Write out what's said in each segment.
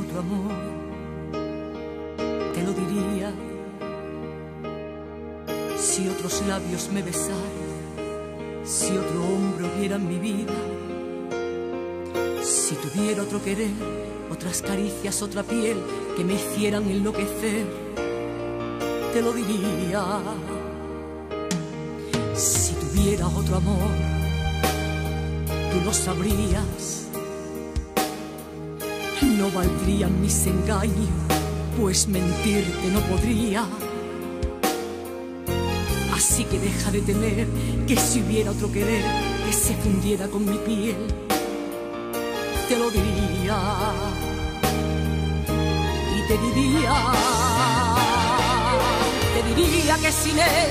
otro amor, te lo diría. Si otros labios me besaran, si otro hombro viera mi vida, si tuviera otro querer, otras caricias, otra piel que me hicieran enloquecer, te lo diría. Si tuviera otro amor, tú lo sabrías. No valdrían mis engaños, pues mentirte no podría. Así que deja de temer que si hubiera otro querer que se fundiera con mi piel, te lo diría. Y te diría, te diría que sin él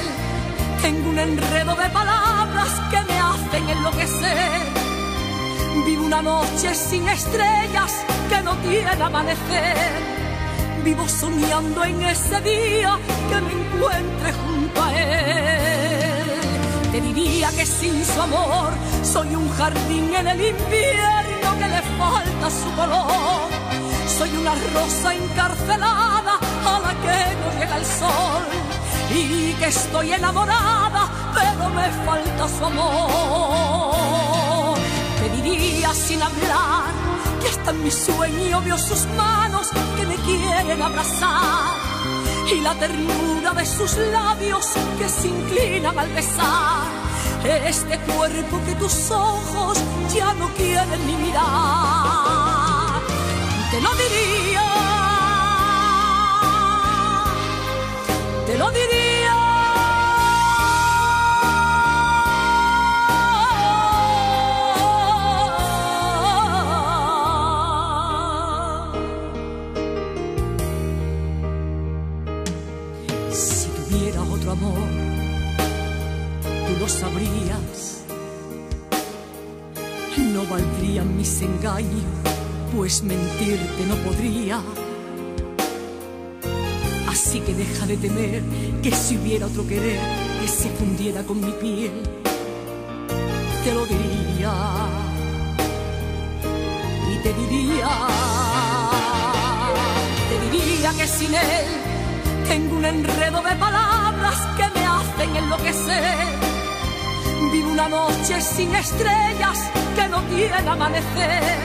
tengo un enredo de palabras que me hacen enloquecer. Vivo una noche sin estrellas que no tiene amanecer. Vivo soñando en ese día que me encuentre junto a él. Te diría que sin su amor soy un jardín en el invierno que le falta su color. Soy una rosa encarcelada a la que no llega el sol y que estoy enamorada, pero me falta su amor. Te diría sin hablar en mi sueño vio sus manos que me quieren abrazar y la ternura de sus labios que se inclinan al besar este cuerpo que tus ojos ya no quieren ni mirar. Te lo diría, te lo diría. Otro amor, tú lo sabrías. No valdrían mis engaños, pues mentirte no podría. Así que deja de temer que si hubiera otro querer que se fundiera con mi piel, te lo diría. Y te diría, te diría que sin él tengo un enredo de palabras que me hacen enloquecer. Vivo una noche sin estrellas que no tiene amanecer.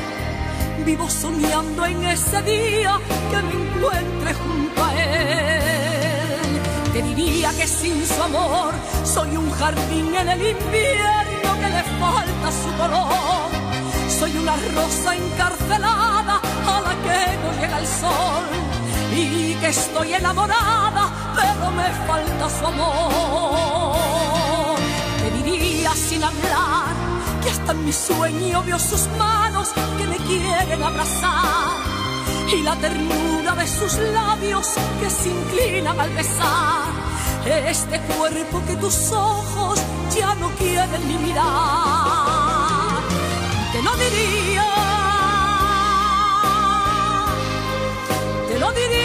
Vivo soñando en ese día que me encuentre junto a él. Te diría que sin su amor soy un jardín en el invierno que le falta su color. Soy una rosa encarcelada a la que no llega el sol y que estoy enamorada, pero me falta su amor. Te diría sin hablar que hasta en mi sueño vio sus manos que me quieren abrazar y la ternura de sus labios que se inclinan al besar este cuerpo que tus ojos ya no quieren ni mirar. Te lo diría te lo diría.